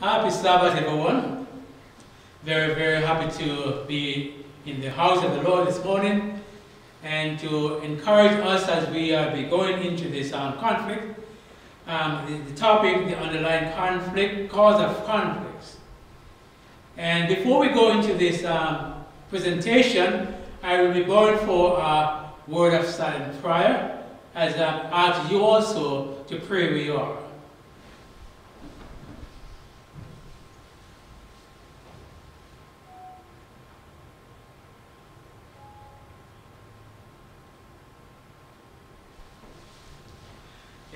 Happy Sabbath, everyone. Very, very happy to be in the house of the Lord this morning and to encourage us as we be going into this um, conflict. Um, the, the, topic, the underlying conflict, cause of conflicts. And before we go into this um, presentation, I will be going for a word of silent prayer as I ask you also to pray where you are.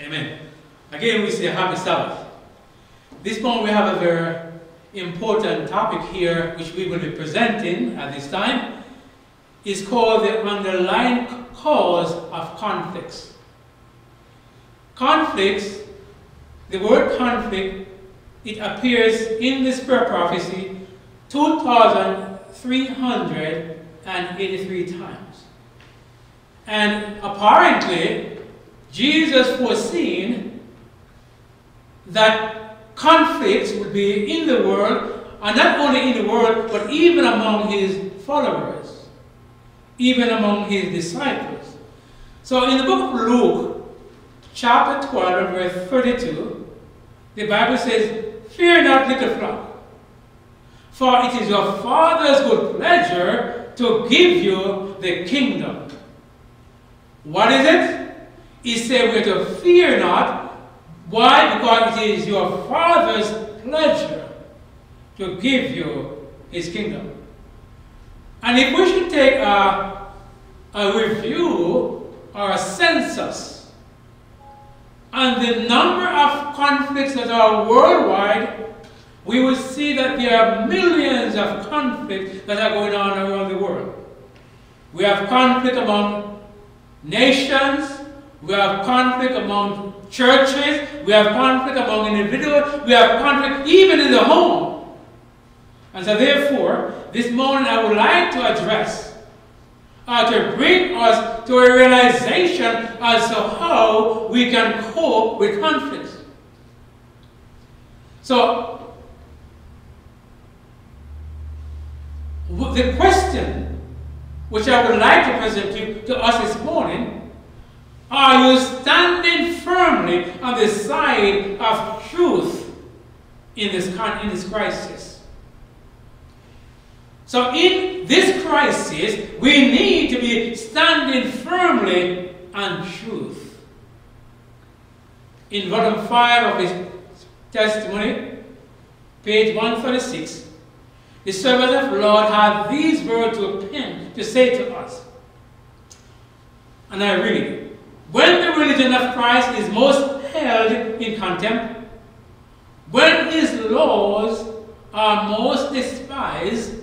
Amen. Again, we say happy Sabbath. This morning we have a very important topic here which we will be presenting at this time. It's called the underlying cause of conflicts. Conflicts, the word conflict, it appears in the spirit prophecy 2,383 times. And apparently, Jesus foreseen that conflicts would be in the world, and not only in the world, but even among his followers, even among his disciples. So in the book of Luke, chapter 12, verse 32, the Bible says, Fear not, little flock, for it is your Father's good pleasure to give you the kingdom. What is it? He said we're to fear not. Why? Because it is your Father's pleasure to give you his kingdom. And if we should take a, a review or a census on the number of conflicts that are worldwide, we will see that there are millions of conflicts that are going on around the world. We have conflict among nations, we have conflict among churches. We have conflict among individuals. We have conflict even in the home. And so therefore, this morning I would like to address, uh, to bring us to a realization as to how we can cope with conflicts. So, the question which I would like to present to, to us this morning are you standing firmly on the side of truth in this, in this crisis? So, in this crisis, we need to be standing firmly on truth. In volume 5 of his testimony, page 136, the servant of the Lord had these words to pen to say to us. And I read when the religion of Christ is most held in contempt, when his laws are most despised,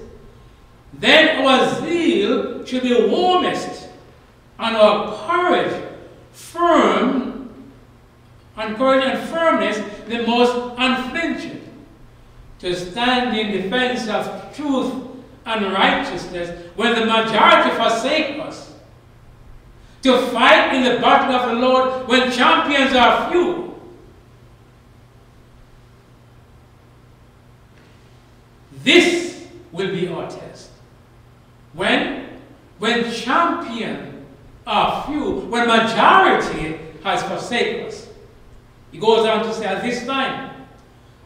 then our zeal should be warmest and our courage firm, and courage and firmness the most unflinching, to stand in defense of truth and righteousness when the majority forsake us to fight in the battle of the Lord when champions are few. This will be our test. When? When champion are few, when majority has forsaken us. He goes on to say, at this time,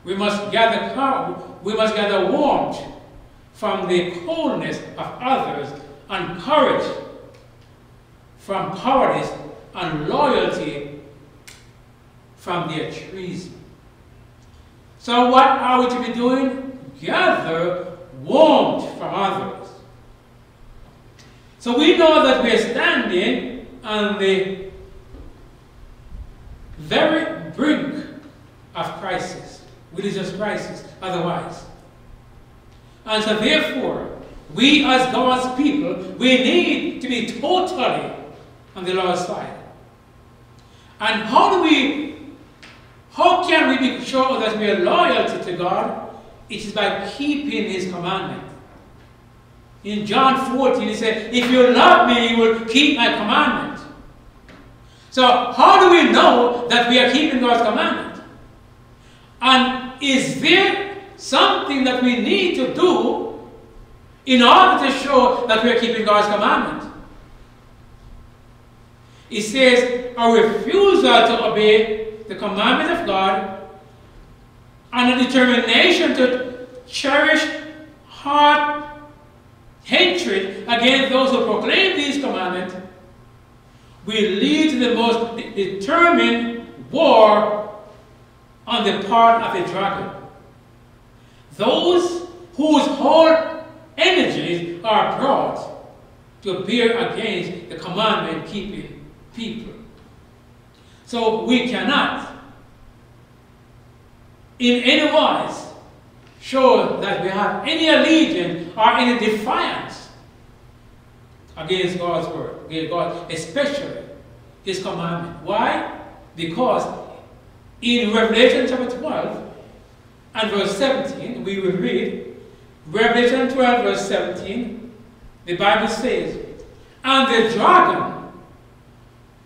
we must gather power, we must gather warmth from the coldness of others and courage from cowardice and loyalty from their treason. So what are we to be doing? Gather warmth from others. So we know that we are standing on the very brink of crisis, religious crisis, otherwise. And so therefore, we as God's people, we need to be totally on the Lord's side. And how do we, how can we be sure that we are loyal to God? It is by keeping His commandment. In John 14, He said, If you love me, you will keep my commandment. So, how do we know that we are keeping God's commandment? And is there something that we need to do in order to show that we're keeping God's commandment. It says a refusal to obey the commandment of God and a determination to cherish hard hatred against those who proclaim these commandments will lead to the most determined war on the part of the dragon. Those whose whole energies are brought to bear against the commandment keeping people. So we cannot, in any wise, show that we have any allegiance or any defiance against God's word, against God, especially His commandment. Why? Because in Revelation chapter 12 and verse 17, we will read Revelation 12, verse 17, the Bible says, And the dragon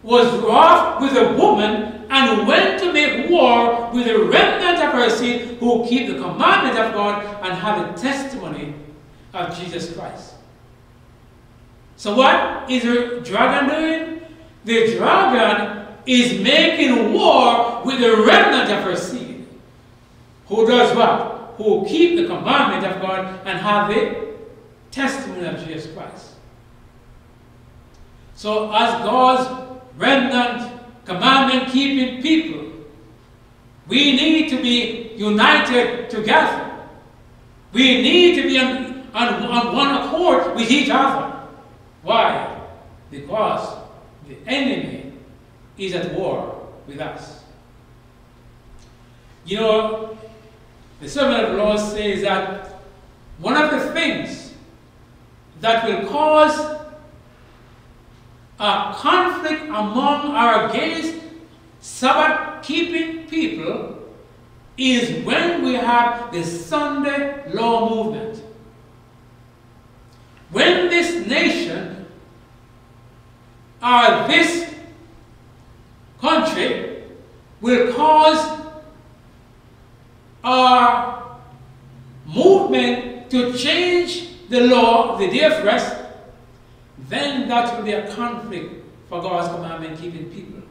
was wroth with a woman and went to make war with the remnant of her seed who keep the commandment of God and have the testimony of Jesus Christ. So what is the dragon doing? The dragon is making war with the remnant of her seed. Who does what? Who keep the commandment of God and have the testimony of Jesus Christ. So as God's remnant commandment keeping people. We need to be united together. We need to be on, on, on one accord with each other. Why? Because the enemy is at war with us. You know, the servant of the Lord says that one of the things that will cause a conflict among our against Sabbath keeping people is when we have the Sunday law movement. When this nation or this country will cause our movement to change the law the day of rest then that will be a conflict for God's commandment keeping people.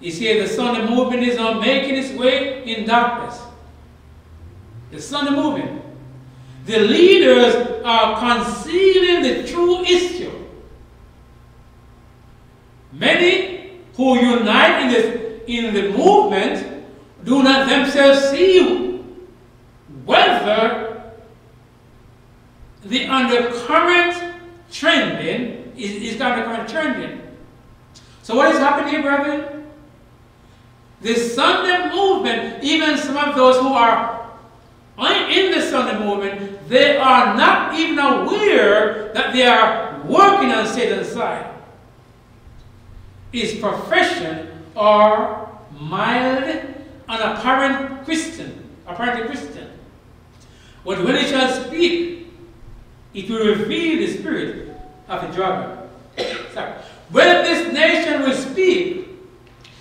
You see, the Sunday movement is not making its way in darkness. The Sunday movement. The leaders are concealing the true issue. Many who unite in the, in the movement do not themselves see whether the undercurrent trending is, is going to come trending. So what is happening here, brethren? The Sunday movement, even some of those who are in the Sunday movement, they are not even aware that they are working on Satan's side. Is profession or mild and apparent Christian, apparently Christian. But when it shall speak, it will reveal the spirit of the dragon. when this nation will speak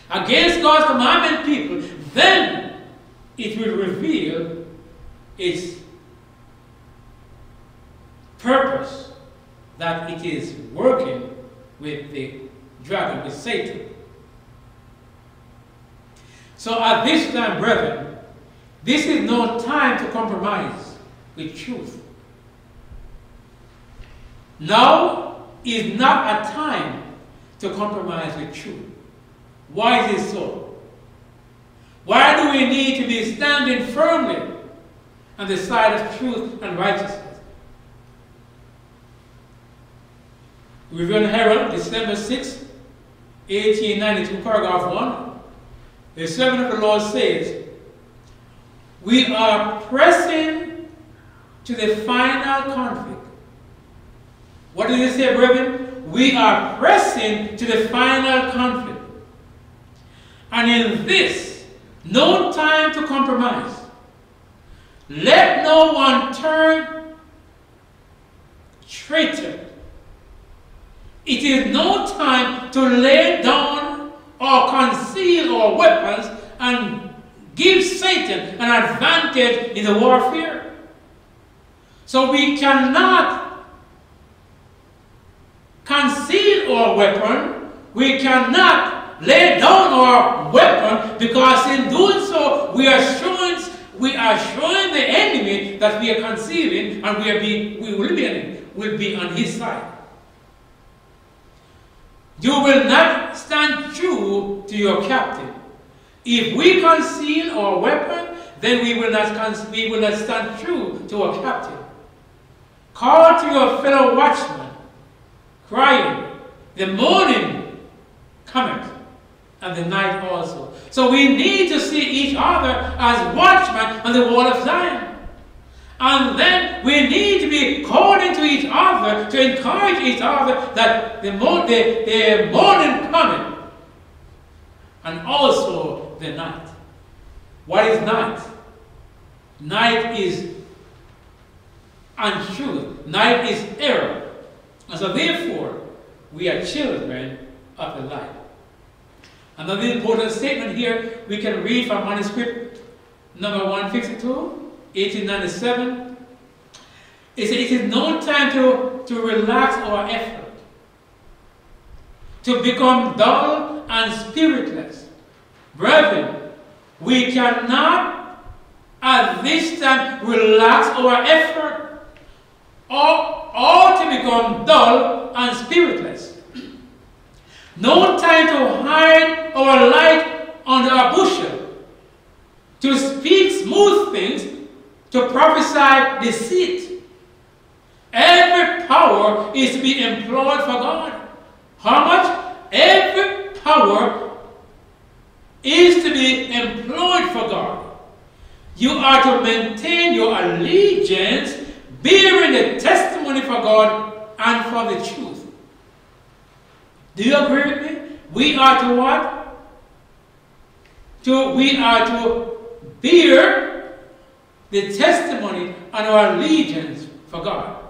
against God's commandment people, then it will reveal its purpose that it is working with the dragon, with Satan. So at this time, brethren, this is no time to compromise with truth. Now is not a time to compromise with truth. Why is it so? Why do we need to be standing firmly on the side of truth and righteousness? Review Herald, December 6, 1892, paragraph 1. The servant of the Lord says, We are pressing to the final conflict what does it say, brethren? We are pressing to the final conflict. And in this, no time to compromise. Let no one turn traitor. It is no time to lay down or conceal our weapons and give Satan an advantage in the warfare. So we cannot conceal our weapon. We cannot lay down our weapon because in doing so we are showing we are showing the enemy that we are concealing and we are being we will be will be on his side. You will not stand true to your captain. If we conceal our weapon, then we will not, we will not stand true to our captain. Call to your fellow watchman, crying, The morning cometh, and the night also. So we need to see each other as watchmen on the wall of Zion. And then we need to be calling to each other to encourage each other that the, the, the morning coming and also the night. What is night? Night is untruth. Night is error. And so therefore, we are children of the light. Another important statement here we can read from manuscript number 152. 1897, it said it is no time to, to relax our effort, to become dull and spiritless. Brethren, we cannot at this time relax our effort or, or to become dull and spiritless. No time to hide our light under a bushel, to speak smooth things to prophesy deceit. Every power is to be employed for God. How much? Every power is to be employed for God. You are to maintain your allegiance, bearing the testimony for God and for the truth. Do you agree with me? We are to what? To we are to bear the testimony and our allegiance for God.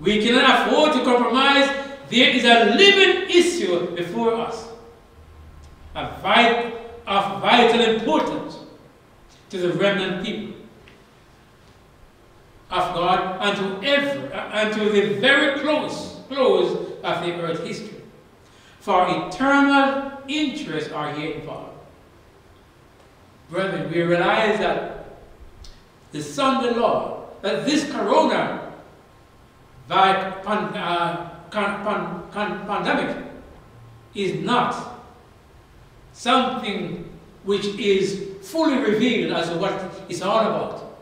We cannot afford to compromise. There is a living issue before us a vit of vital importance to the remnant people of God unto to every and to the very close close of the earth history. For eternal interests are here involved. Brethren, we realize that the Sunday law that this corona pan, uh, can, pan, pan, pandemic is not something which is fully revealed as to what it's all about.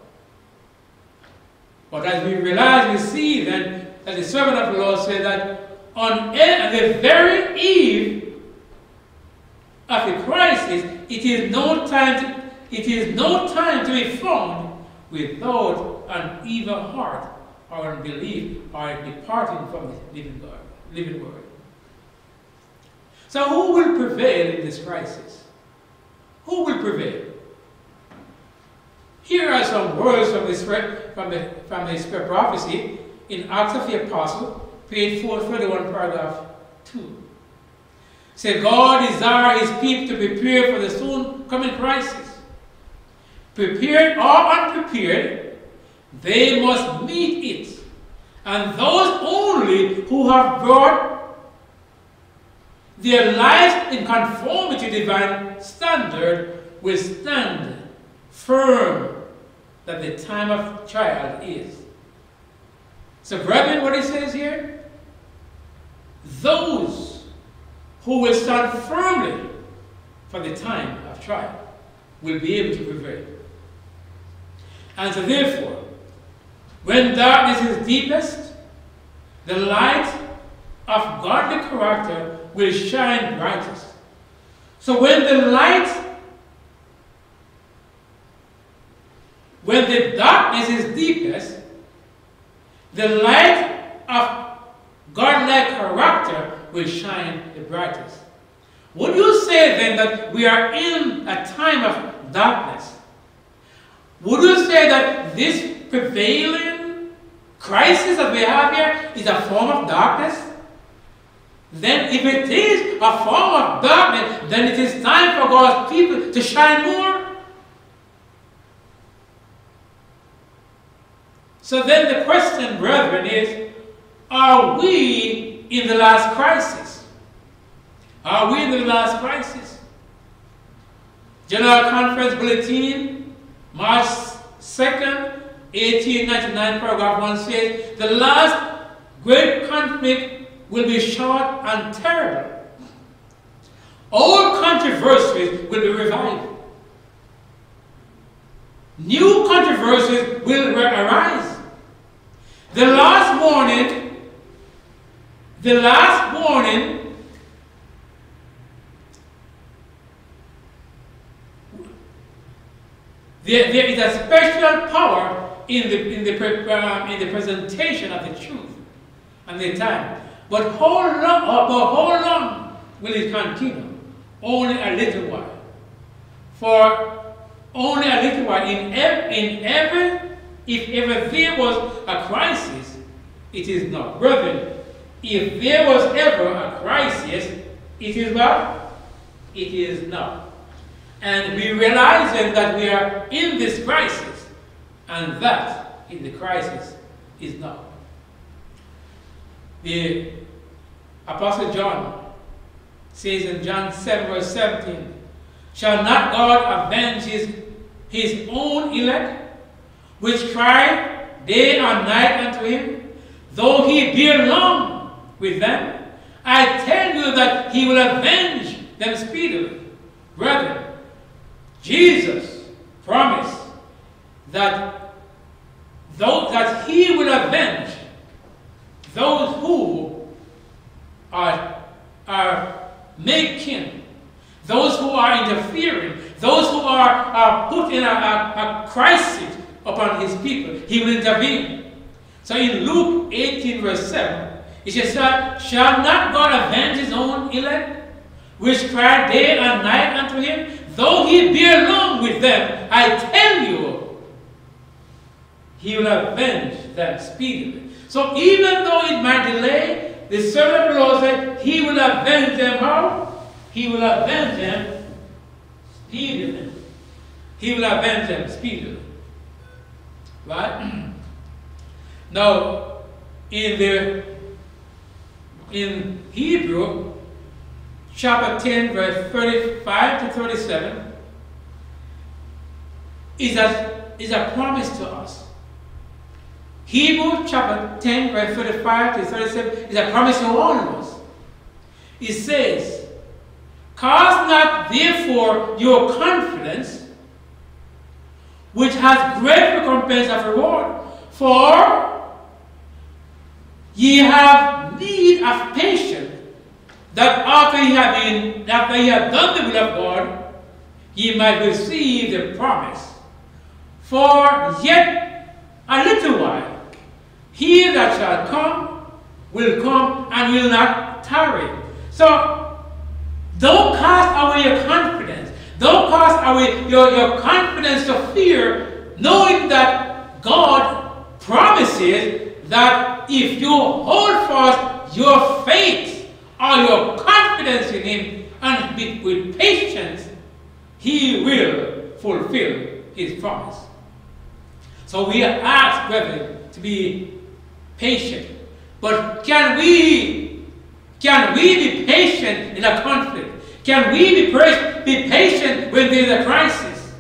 But as we realize, we see then that the servant of the Lord said that on the very eve of the crisis, it is no time to, it is no time to be found without an evil heart or unbelief or departing from the living God, living word. So who will prevail in this crisis? Who will prevail? Here are some words from the from the from the spirit prophecy in Acts of the Apostle, page 431, paragraph 2. Say God desire his people to prepare for the soon coming crisis prepared or unprepared, they must meet it. And those only who have brought their lives in conformity to divine standard will stand firm that the time of trial is. So, brethren, what he says here? Those who will stand firmly for the time of trial will be able to prevail. And so therefore, when darkness is deepest, the light of godly character will shine brightest. So when the light, when the darkness is deepest, the light of godlike character will shine the brightest. Would you say then that we are in a time of darkness? Would you say that this prevailing crisis have here is a form of darkness? Then if it is a form of darkness, then it is time for God's people to shine more. So then the question, brethren, is are we in the last crisis? Are we in the last crisis? General Conference Bulletin, March 2nd, 1899, paragraph 1 says, The last great conflict will be short and terrible. Old controversies will be revived. New controversies will arise. The last warning, the last warning there, there is a special power in the, in, the, uh, in the presentation of the truth and the time. But how long, uh, but how long will it continue? Only a little while. For only a little while. In, ev in every, if ever there was a crisis, it is not. Brethren, if there was ever a crisis, it is what? It is not. And we realize then that we are in this crisis, and that in the crisis is not. The Apostle John says in John 7 verse 17, Shall not God avenge his, his own elect, which cry day and night unto him, though he bear long with them? I tell you that he will avenge them speedily. Brethren, Jesus promised that, though, that he will avenge those who are, are making, those who are interfering, those who are, are put in a, a, a crisis upon his people, he will intervene. So in Luke 18 verse 7, it says, Shall not God avenge his own elect, which cry day and night unto him? Though he be long with them, I tell you, he will avenge them speedily. So even though it might delay, the servant of the Lord said, He will avenge them how? He will avenge them speedily. He will avenge them speedily. Right? now, in the in Hebrew, chapter 10, verse 35 to 37, is a, is a promise to us. Hebrew chapter 10, verse 35 to 37 is a promise to all of us. It says, Cause not therefore your confidence, which has great recompense of reward, for ye have need of patience, that after ye have been, after ye have done the will of God, ye might receive the promise. For yet a little while, he that shall come will come and will not tarry. So, don't cast away your confidence. Don't cast away your, your confidence to fear, knowing that God promises that if you hold fast your faith or your confidence in Him and be, with patience, He will fulfill His promise. So we are asked, brethren, to be patient. But can we, can we be patient in a conflict? Can we be, be patient when there is a crisis?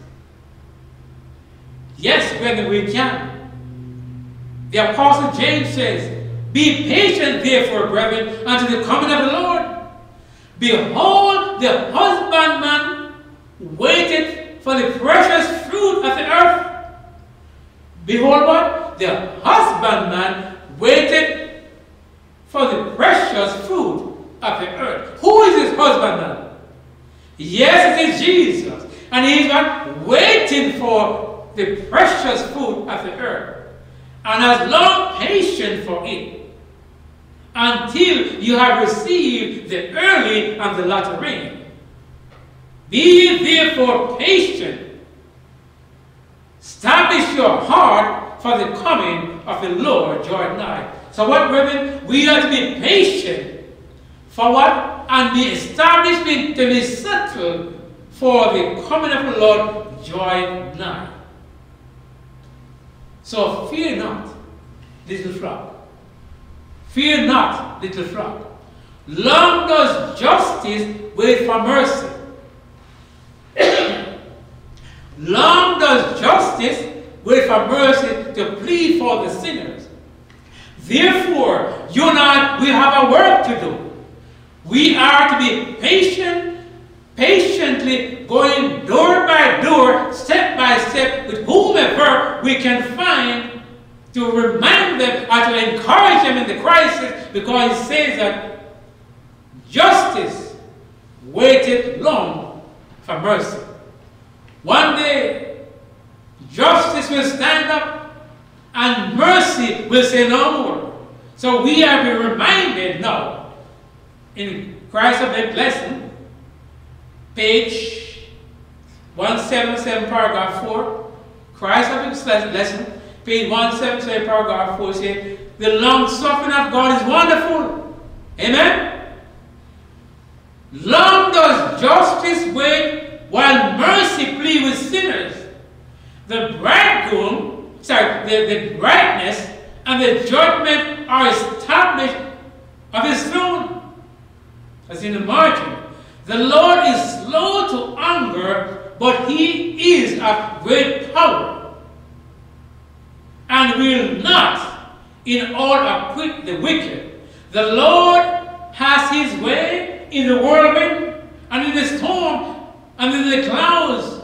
Yes, when we can. The Apostle James says, Be patient, therefore, brethren, unto the coming of the Lord. Behold, the husbandman waited for the precious fruit of the earth. Behold what? The husbandman waited for the precious fruit of the earth. Who is this husbandman? Yes, it is Jesus. And he's not waiting for the precious fruit of the earth. And has long patience for it until you have received the early and the latter rain. Be therefore patient. Establish your heart for the coming of the Lord joy nigh. So what, brethren? We are to be patient for what? And be established, to be settled for the coming of the Lord joy nigh. So fear not. little flock. Fear not, little flock. Long does justice wait for mercy. Long does justice wait for mercy to plead for the sinners. Therefore, you and I, we have a work to do. We are to be patient, patiently going door by door, step by step, with whomever we can find to remind them or to encourage them in the crisis because it says that justice waited long for mercy. One day, justice will stand up and mercy will say no more. So we are to be reminded now in Christ's Object Lessons, page 177, paragraph 4, Christ's Object Lessons, page 177, paragraph 4 says, The long suffering of God is wonderful. Amen? Long does justice wait while mercy plead with sinners. The bridegroom, sorry, the, the brightness and the judgment are established of his throne. As in the margin. The Lord is slow to anger, but he is of great power. And will not in all acquit the wicked. The Lord has his way in the whirlwind and in the storm and in the clouds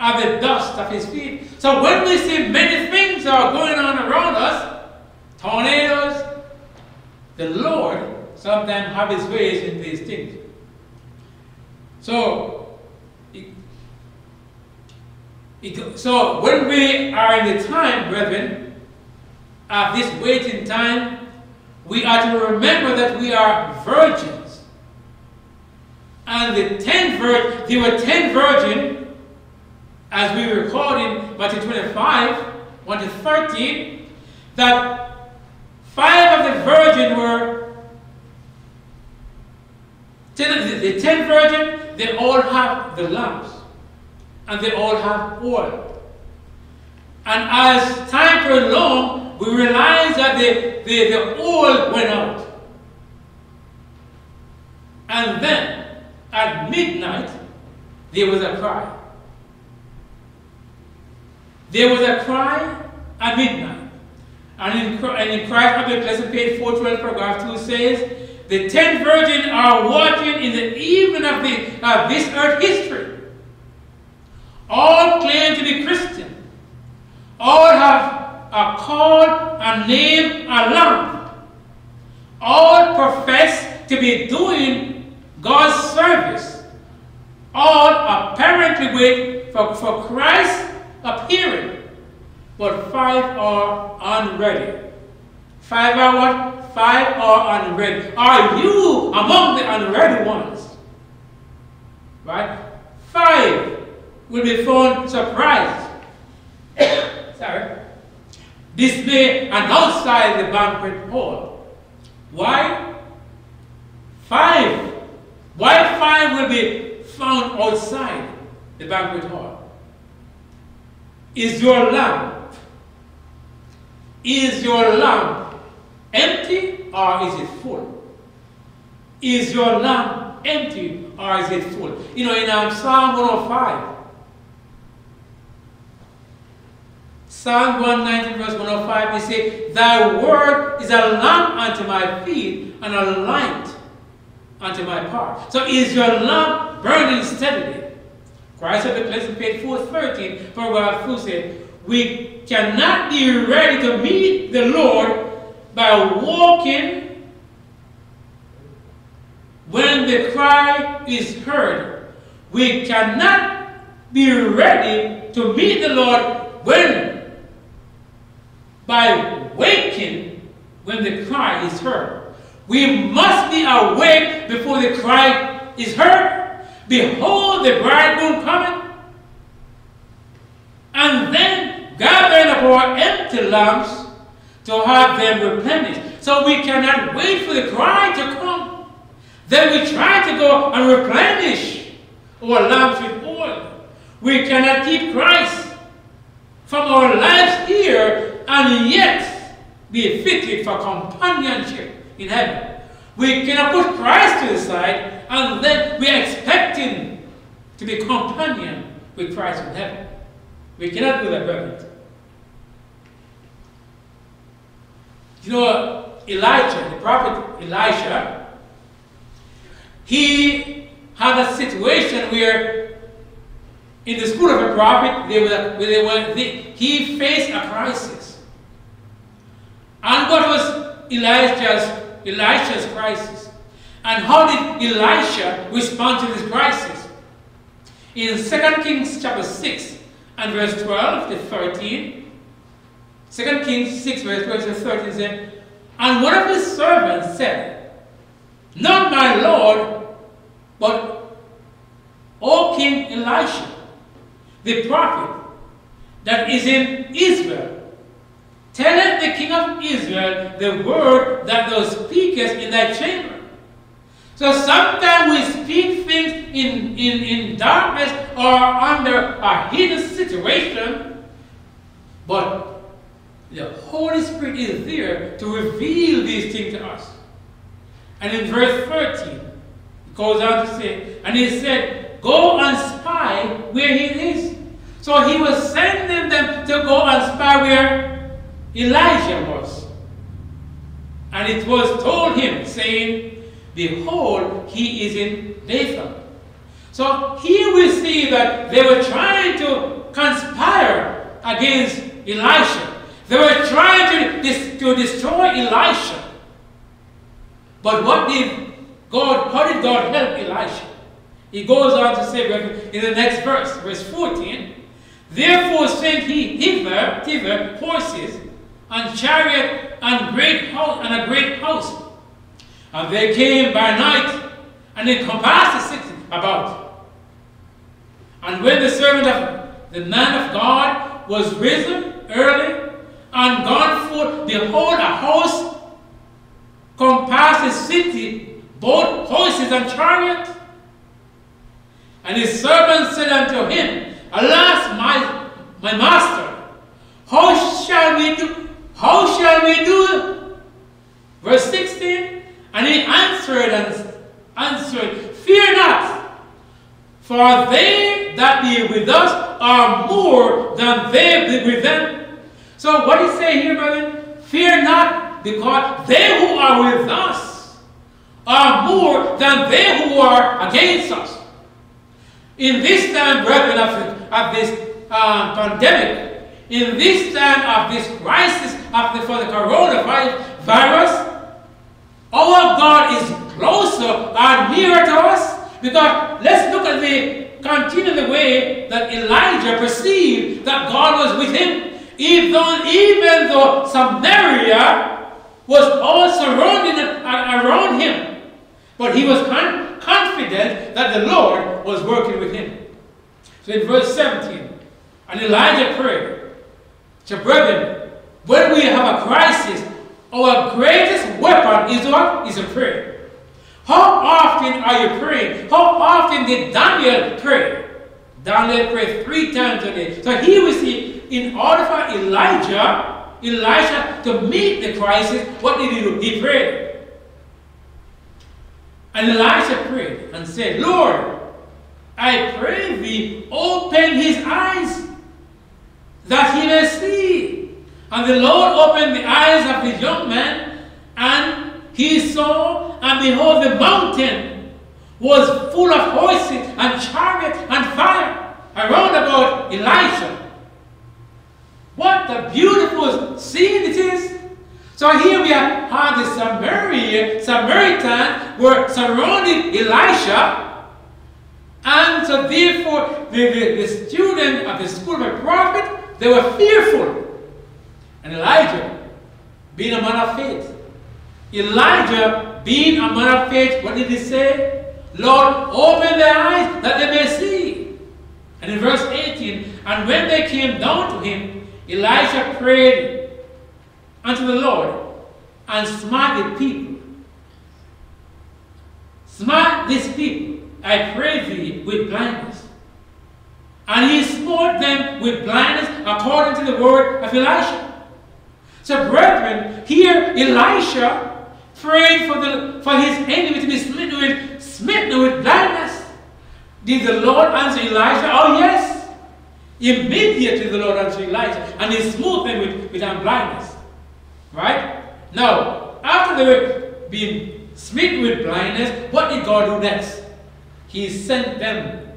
are the dust of his feet. So when we see many things are going on around us, tornadoes, the Lord sometimes have his ways in these things. So, it, it, so when we are in the time, brethren, of this waiting time, we are to remember that we are virgins. And the ten vir- there were ten virgins, as we recall in Matthew 25, 1 to 13, that five of the virgins were ten, the, the ten virgins, they all have the lamps. And they all have oil. And as time prolonged, we realized that the, the, the oil went out. And then, at midnight, there was a cry. There was a cry at midnight. And in, and in Christ's Object Lessons, page 412, paragraph 2 says, The ten virgins are watching in the evening of, the, this earth history. All claim to be Christian. All have a call, a name, a lamp. All profess to be doing God's service. All apparently wait for, for Christ's appearing. But five are unready. Five are what? Five are unready. Are you among the unready ones? Right? Five will be found surprised. Sorry. Dismay and outside the banquet hall. Why? Five. Why five will be found outside the banquet hall? Is your lamp, is your lamp empty or is it full? Is your lamp empty or is it full? You know, in um, Psalm 105, Psalm 119 verse 105, we say, Thy word is a lamp unto my feet and a light unto my path. So is your lamp burning steadily? Christ's Object Lessons page 413, paragraph 2 said, We cannot be ready to meet the Lord by walking when the cry is heard. We cannot be ready to meet the Lord when by waking when the cry is heard. We must be awake before the cry is heard. Behold, the bridegroom coming. And then gathering up our empty lamps to have them replenished. So we cannot wait for the cry to come. Then we try to go and replenish our lamps with oil. We cannot keep Christ from our lives here and yet be fitted for companionship in heaven. We cannot put Christ to the side and then we are expecting to be companion with Christ in heaven. We cannot do that, brethren. You know, Elijah, the prophet Elijah, he had a situation where in the school of a prophet, they were, they were, they, he faced a crisis. And what was Elijah's, Elisha's crisis? And how did Elisha respond to this crisis? In 2 Kings chapter 6 and verse 12 to 13, 2 Kings 6 verse 12 to 13 says, And one of his servants said, Not my Lord, but O King Elisha, the prophet that is in Israel, telleth the king of Israel the word that thou speakest in thy chamber. So sometimes we speak things in, in, in darkness or under a hidden situation, but the Holy Spirit is there to reveal these things to us. And in verse 13, it goes on to say, and he said, Go and spy where he is. So he was sending them to go and spy where Elijah was. And it was told him, saying, Behold, he is in Bethel. So here we see that they were trying to conspire against Elisha. They were trying to, to destroy Elisha. But what did God, how did God help Elisha? He goes on to say in the next verse, verse 14, Therefore sent he hither, thither horses and chariot and great house and a great house. And they came by night and encompassed the city about. And when the servant of the man of God was risen early and gone forth, behold, a host compassed the city, both horses and chariots. And his servant said unto him, Alas, my, my master, how shall we do? How shall we do? Verse 16, and he answered and answered, Fear not, for they that be with us are more than they be with them. So what he say here, brother? Fear not, because they who are with us are more than they who are against us. In this time, brethren, of, of this um, pandemic, in this time of this crisis of the, for the coronavirus, our God is closer and nearer to us because let's look at the continue the way that Elijah perceived that God was with him. Even though, even though Samaria was all surrounding around him, but he was con confident that the Lord was working with him. So in verse 17, and Elijah prayed, to brethren, when we have a crisis, our greatest weapon is what? Is a prayer. How often are you praying? How often did Daniel pray? Daniel prayed three times a day. So here we see, in order for Elijah, Elijah to meet the crisis, what did he do? He prayed. And Elijah prayed and said, Lord, I pray thee, open his eyes that he may see. And the Lord opened the eyes of the young man, and he saw, and behold, the mountain was full of horses and chariots and fire around about Elisha. What a beautiful scene it is. So here we are, how the Samaritan, were surrounding Elisha. And so therefore, the, the, the student of the school of a prophet, they were fearful. And Elijah, being a man of faith, Elijah, being a man of faith, what did he say? Lord, open their eyes that they may see. And in verse 18, and when they came down to him, Elijah prayed unto the Lord and smite the people. Smite these people, I pray thee, with blindness. And he smote them with blindness according to the word of Elisha. So, brethren, here Elisha prayed for, the, for his enemy to be smitten with, smitten with blindness. Did the Lord answer Elijah? Oh, yes. Immediately the Lord answered Elijah, and he smote them with, with blindness. Right? Now, after they were being smitten with blindness, what did God do next? He sent them.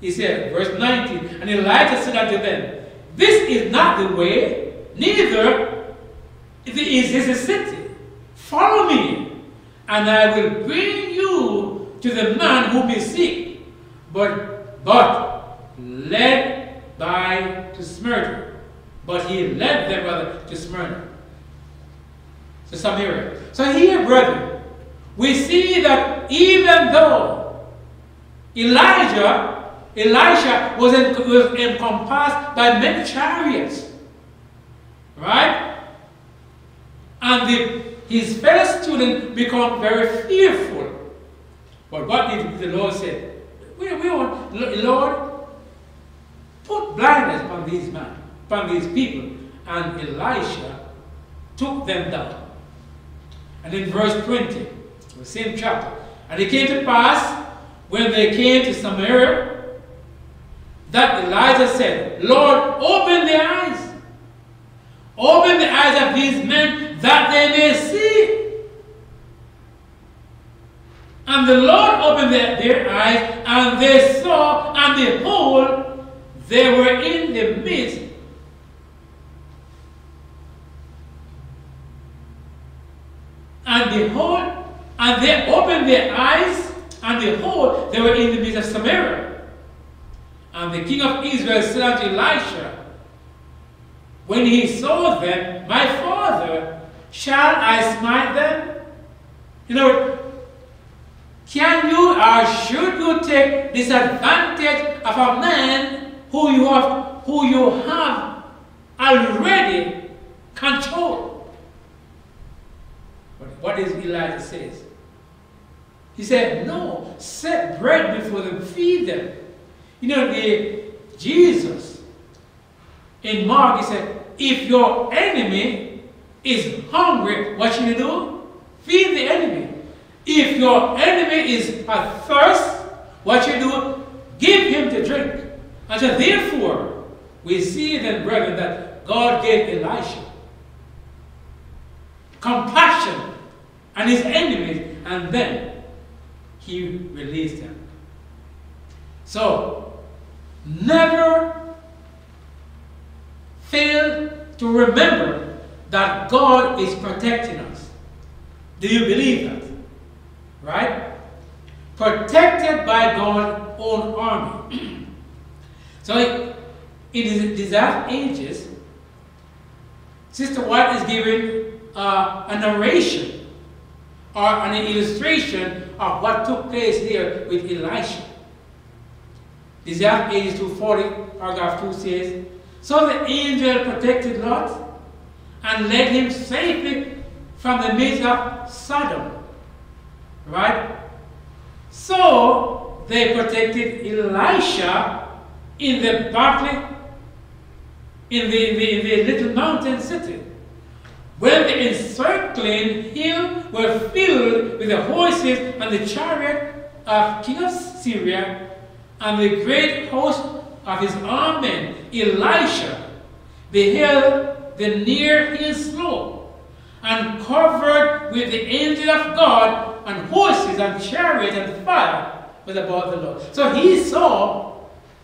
He said, verse 19, and Elijah said unto them, This is not the way, neither is this a city. Follow me, and I will bring you to the man whom you seek. But, but, led by to Smyrna. But he led them brother, to Smyrna. To Samaria. So here, brethren, we see that even though Elijah, Elisha was, in, was encompassed by many chariots, right? And the, his fellow students become very fearful. But what did the Lord say? We, we want, Lord, put blindness upon these men, upon these people. And Elisha took them down. And in verse 20, the same chapter, and it came to pass when they came to Samaria that Elijah said, Lord, open their eyes. Open the eyes of these men that they may see. And the Lord opened their, their eyes, and they saw, and behold, they were in the midst And behold, and they opened their eyes, and behold, they were in the midst of Samaria. And the king of Israel said unto Elisha, When he saw them, My father, shall I smite them? You know, can you or should you take disadvantage of a man who you have, who you have already controlled? But what does Elijah says? He said, No, set bread before them, feed them. You know, the Jesus in Mark, he said, if your enemy is hungry, what should you do? Feed the enemy. If your enemy is athirst, what you do? Give him to drink. And so therefore, we see then, brethren, that God gave Elisha compassion and his enemies, and then he released them. So, never fail to remember that God is protecting us. Do you believe that? right? Protected by God's own army. so in these ages, Sister White is giving uh, a narration or an illustration of what took place here with Elisha. Isaiah 240, paragraph 2 says, So the angel protected Lot and led him safely from the midst of Sodom Right? So they protected Elisha in the battle in the, in the, in the little mountain city. When the encircling hill were filled with the horses and the chariot of king of Syria and the great host of his army, Elisha beheld the near hill slope and covered with the angel of God and horses and chariot and fire was about the Lord. So he saw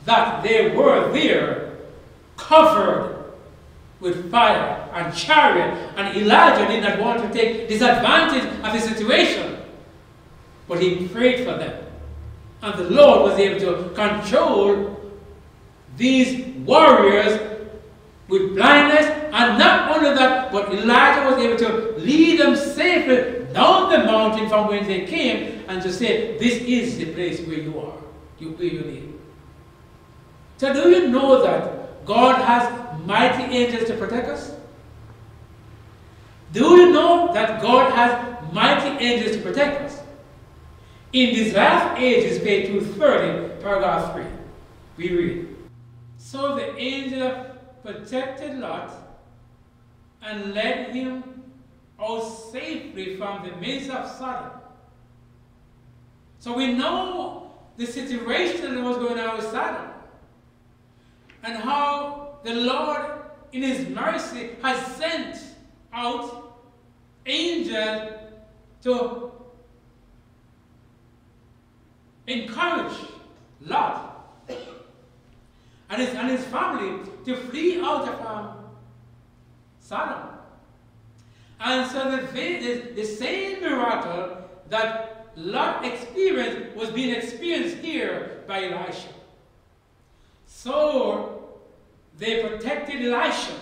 that they were there covered with fire and chariot, and Elijah did not want to take disadvantage of the situation. But he prayed for them. And the Lord was able to control these warriors with blindness, and not only that, but Elijah was able to lead them safely down the mountain from whence they came and to say, this is the place where you are, you, where you live. So do you know that God has mighty angels to protect us? Do you know that God has mighty angels to protect us? In these last ages, page 230, paragraph 3, we read, So the angel protected Lot and led him out safely from the midst of Sodom. So we know the situation that was going on with Sodom and how the Lord, in His mercy, has sent out angels to encourage Lot and his, and his family to flee out of um, Sodom. And so the, the, the same miracle that Lot experienced was being experienced here by Elisha. So they protected Elisha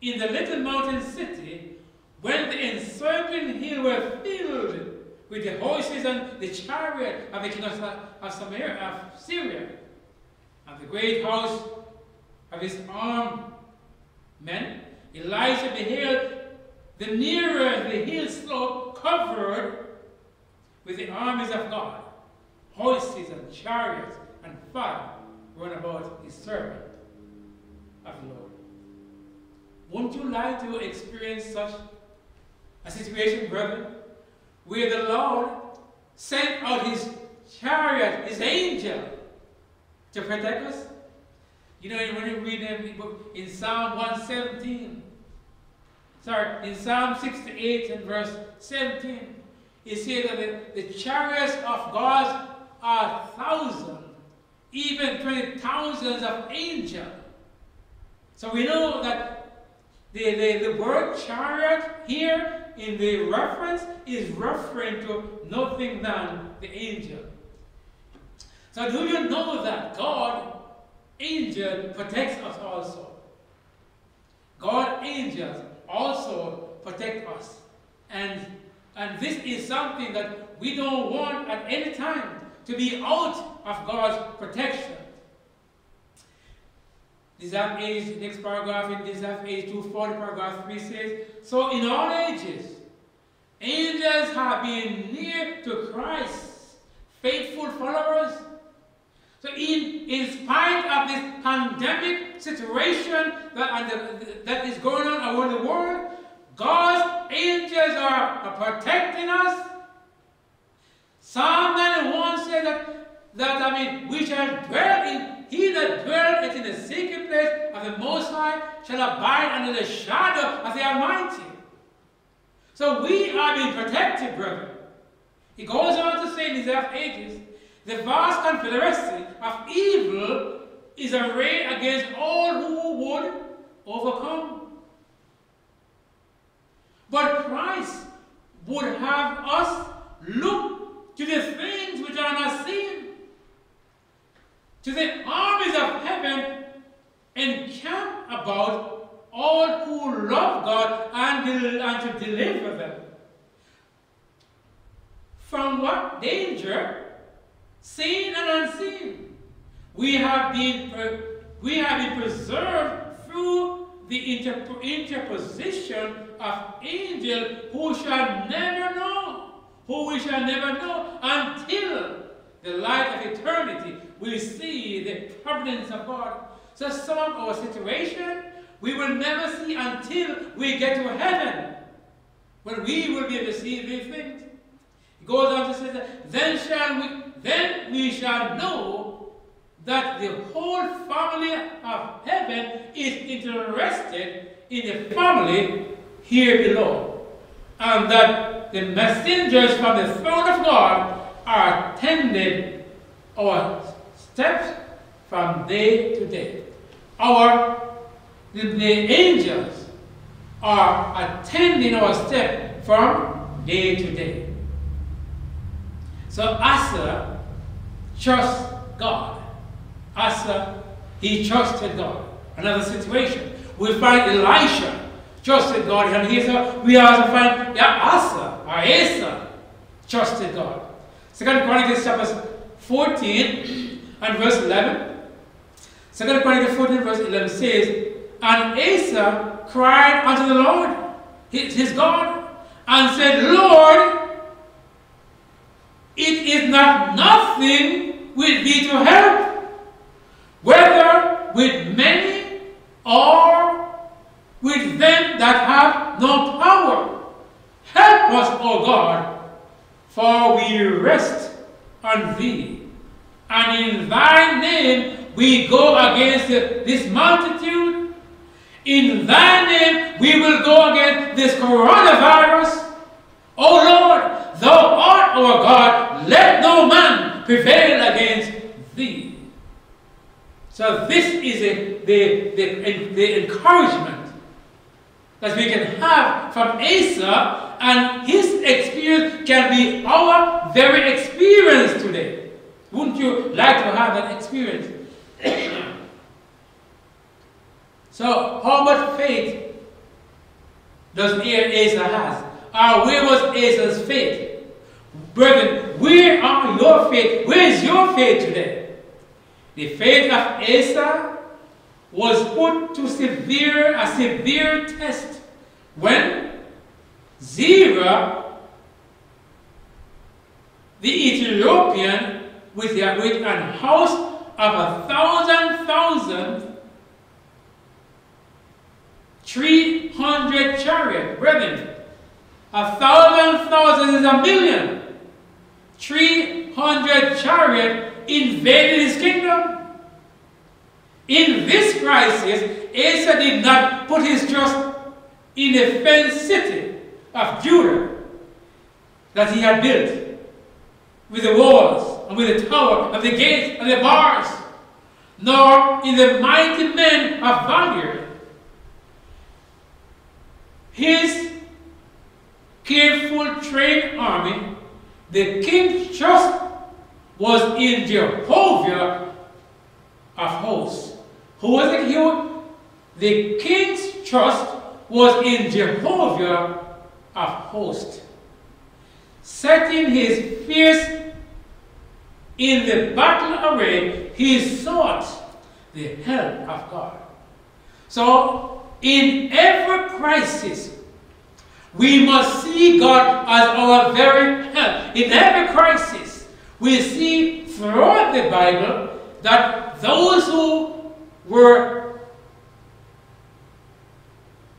in the little mountain city when the encircling hill were filled with the horses and the chariot of the king of, of, Samaria, of Syria, and the great house of his armed men, Elijah beheld the nearer the hill slope covered with the armies of God, horses and chariots and fire run about his servant of the Lord. Wouldn't you like to experience such a situation, brethren, where the Lord sent out his chariot, his angel, to protect us? You know, when you read in, in Psalm 117, sorry, in Psalm 68 and verse 17, it says that the, the chariots of God are thousands, even twenty thousands of angels. So we know that the, the, the word chariot here in the reference is referring to nothing than the angel. So do you know that God, angel, protects us also? God, angels also protect us. And, and this is something that we don't want at any time to be out of God's protection. Desire age, next paragraph in Desire age 240, paragraph 3 says, So in all ages, angels have been near to Christ, faithful followers. So in, in spite of this pandemic situation that, that is going on around the world, God's angels are, are protecting us. Psalm 91 says that, that, I mean, we shall dwell in he that dwelleth in the secret place of the Most High shall abide under the shadow of the Almighty. So we are being protected, brother. He goes on to say in these last ages, the vast confederacy of evil is arrayed against all who would overcome. But Christ would have us look to the things which are not seen to the armies of heaven encamp about all who love God and, and to deliver them. From what danger? Seen and unseen. We have been, we have been preserved through the inter interposition of angels who shall never know, who we shall never know until the light of eternity, we see the providence of God. So some of our situation, we will never see until we get to heaven, when we will be these things. He goes on to say that, then shall we, then we shall know that the whole family of heaven is interested in the family here below, and that the messengers from the throne of God are tended our steps from day to day. Our the, the angels are attending our step from day to day. So Asa trusts God. Asa, he trusted God. Another situation. We find Elisha trusted God, and here we also find yeah, Asa or Asa trusted God. Second Chronicles chapter 14 and verse 11. Second Chronicles 14 verse 11 says, And Asa cried unto the Lord, his God, and said, Lord, it is not nothing with thee to help, whether with many or with them them that have no power. Help us, O God, for we rest on thee. And in thy name we go against this multitude. In thy name we will go against this coronavirus. O Lord, thou art our God, let no man prevail against thee. So this is a, the, the, the encouragement that we can have from Asa, and his experience can be our very experience today. Wouldn't you like to have that experience? so, how much faith does here Asa has? Or where was Asa's faith? Brethren, where are your faith? Where is your faith today? The faith of Asa was put to severe a severe test when Zerah, the Ethiopian, with, a, with an house of a thousand thousand, three hundred chariot, brethren, a thousand thousand is a million. Three hundred chariot invaded his kingdom. In this crisis, Asa did not put his trust in the fenced city of Judah that he had built with the walls and with the tower and the gates and the bars, nor in the mighty men of valor. His careful trained army, the king's trust was in Jehovah of hosts. Who was it here? The king's trust was in Jehovah of hosts. Setting his fierce in the battle array, he sought the help of God. So, in every crisis, we must see God as our very help. In every crisis, we see throughout the Bible that those who were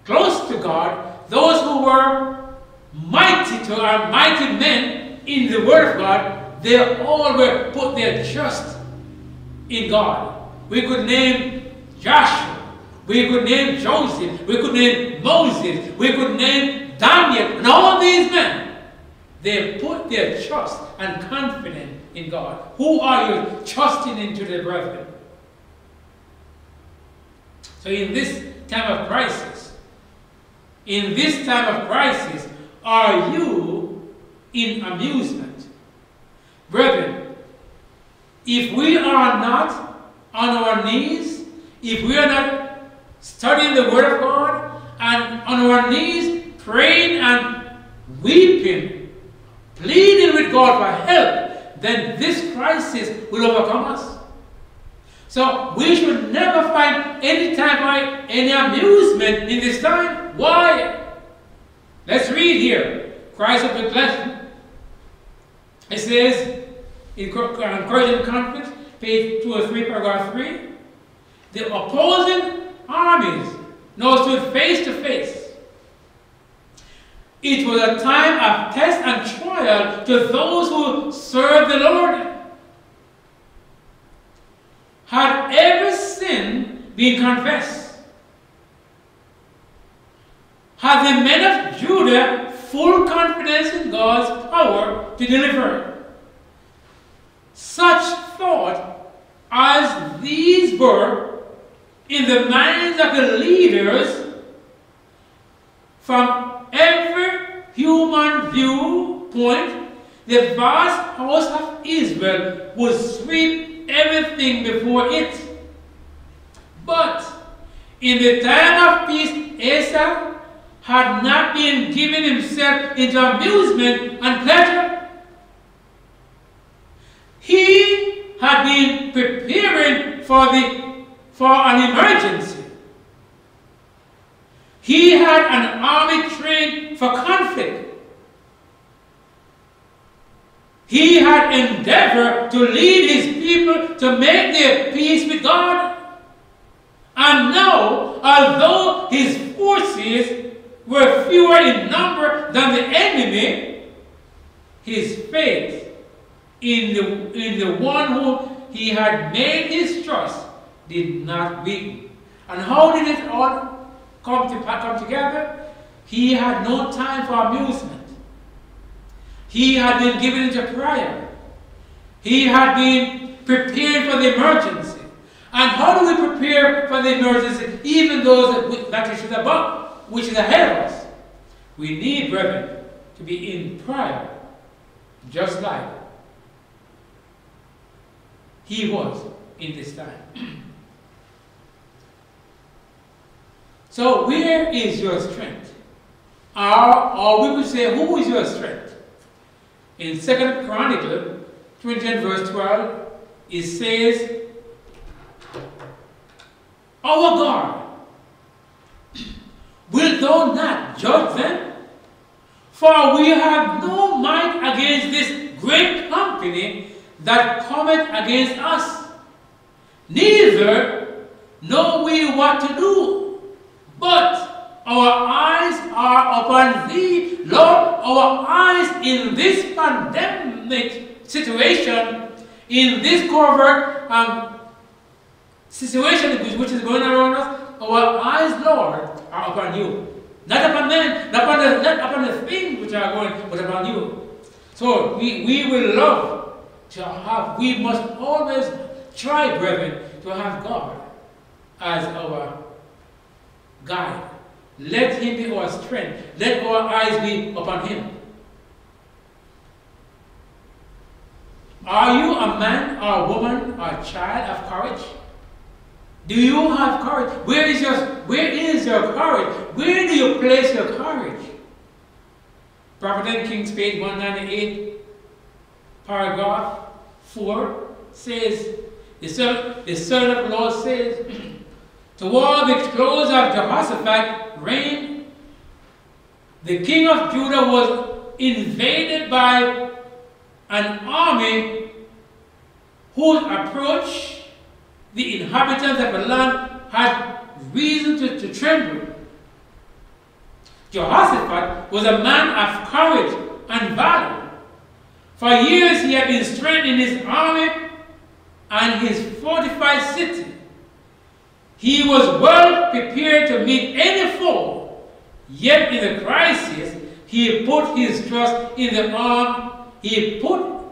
close to God, those who were mighty to our mighty men in the Word of God, they all were put their trust in God. We could name Joshua, we could name Joseph, we could name Moses, we could name Daniel, and all these men. They put their trust and confidence in God. Who are you trusting into the brethren? So in this time of crisis, in this time of crisis, are you in amusement? Brethren, if we are not on our knees, if we are not studying the Word of God and on our knees praying and weeping, pleading with God for help, then this crisis will overcome us. So we should never find any type of any amusement in this time. Why? Let's read here. Christ of the blessing. It says in Corinthian uh, Conference, page 203, paragraph 3, the opposing armies now stood face to face. It was a time of test and trial to those who serve the Lord. Had every sin been confessed? Had the men of Judah full confidence in God's power to deliver? Such thought as these were in the minds of the leaders from every human viewpoint, the vast house of Israel would sweep everything before it. But in the time of peace, Asa had not been given himself into amusement and pleasure. He had been preparing for, the, for an emergency. He had an army trained for conflict. He had endeavored to lead his people to make their peace with God. And now, although his forces were fewer in number than the enemy, his faith in the, in the one whom he had made his trust did not weaken. And how did it all come, to, come together? He had no time for amusement. He had been given into prayer. He had been prepared for the emergency. And how do we prepare for the emergency, even those that, that is above, which is ahead of us? We need, brethren, to be in prayer, just like he was in this time. so, where is your strength? Or, or we would say, who is your strength? In 2nd Chronicle 20 and verse 12, it says, Our God, will thou not judge them? For we have no might against this great company that cometh against us. Neither know we what to do, but our eyes are upon thee, Lord. Our eyes in this pandemic situation, in this COVID um, situation which is going around us, our eyes, Lord, are upon you. Not upon men, not upon the, not upon the things which are going, but upon you. So we, we will love to have, we must always try, brethren, to have God as our guide. Let him be our strength. Let our eyes be upon him. Are you a man or a woman or a child of courage? Do you have courage? Where is your where is your courage? Where do you place your courage? Prophet and King's page 198, paragraph 4 says, the servant, the servant of the Lord says, Toward the close of Jehoshaphat reign, the king of Judah was invaded by an army whose approach the inhabitants of the land had reason to, to tremble. Jehoshaphat was a man of courage and valor. For years he had been strengthening his army and his fortified city. He was well prepared to meet any foe, yet in the crisis, he put his trust in the arm. He put,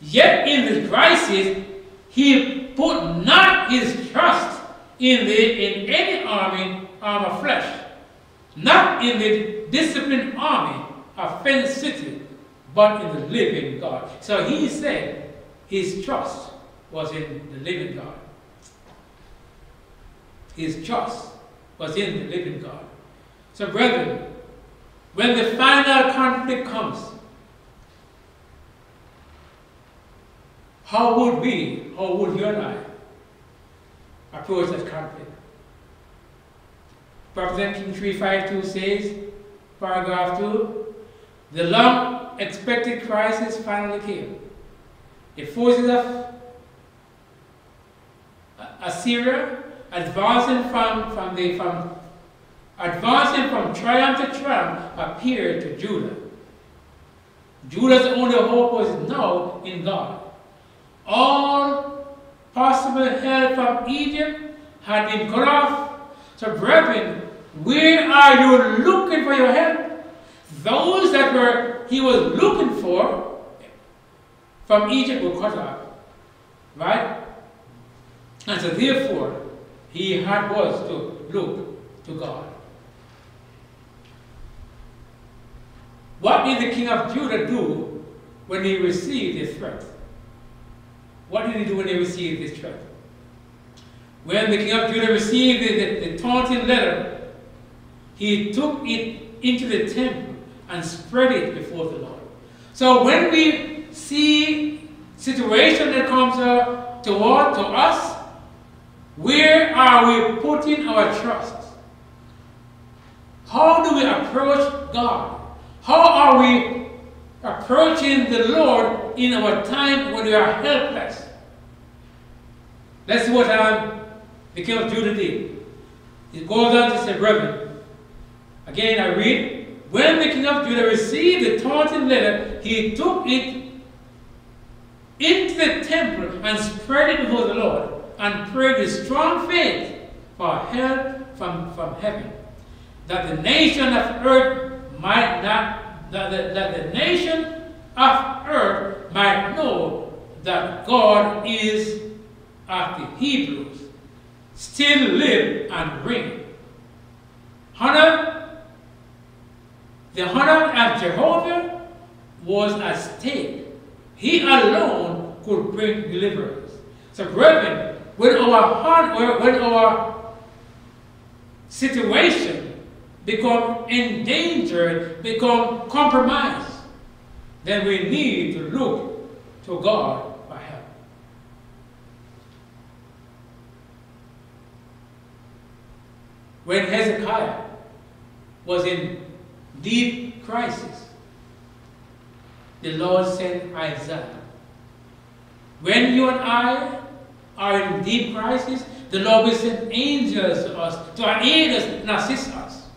yet in the crisis, he put not his trust in the in any army arm of flesh, not in the disciplined army of fenced city, but in the living God. So he said his trust was in the living God. His trust was in the living God. So, brethren, when the final conflict comes, how would we, how would you and I approach that conflict? King 352 says, paragraph 2, the long expected crisis finally came. The forces of Assyria advancing from, from the from advancing from triumph to triumph appeared to Judah. Judah's only hope was now in God. All possible help from Egypt had been cut off. So, brethren, where are you looking for your help? Those that were he was looking for from Egypt were cut off. Right? And so therefore, he had was to look to God. What did the king of Judah do when he received this threat? What did he do when he received this threat? When the king of Judah received the, the, the taunting letter, he took it into the temple and spread it before the Lord. So when we see situation that comes uh, toward to us, where are we putting our trust? How do we approach God? How are we approaching the Lord in our time when we are helpless? That's what I'm the king of Judah did. It goes on to say, brethren, again I read, when the king of Judah received the taunting letter, he took it into the temple and spread it before the Lord and prayed with strong faith for help from, from heaven, that the nation of earth might not, that the, that the nation of earth might know that God is of the Hebrews, still live and reign. Honor, the honor of Jehovah was at stake. He alone could bring deliverance. So, brethren, when our when our situation become endangered, become compromised, then we need to look to God for help. When Hezekiah was in deep crisis, the Lord sent Isaiah. When you and I are in deep crisis, the Lord will send angels to us to aid us and assist us.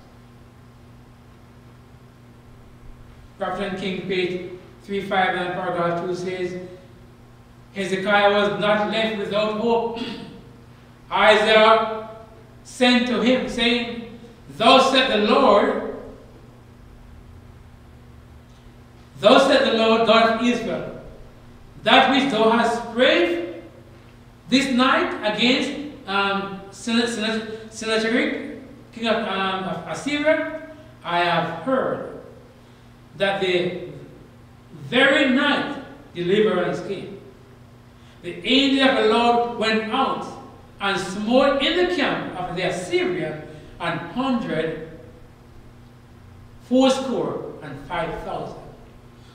Prophet King, page 359, paragraph 2 says, Hezekiah was not left without hope. Isaiah sent to him, saying, Thus said the Lord, Thus said the Lord God of Israel, that which thou hast prayed this night against um, Sennacherib, king of, um, of Assyria, I have heard that the very night deliverance came. The angel of the Lord went out and smote in the camp of the Assyrian an hundred fourscore and five thousand.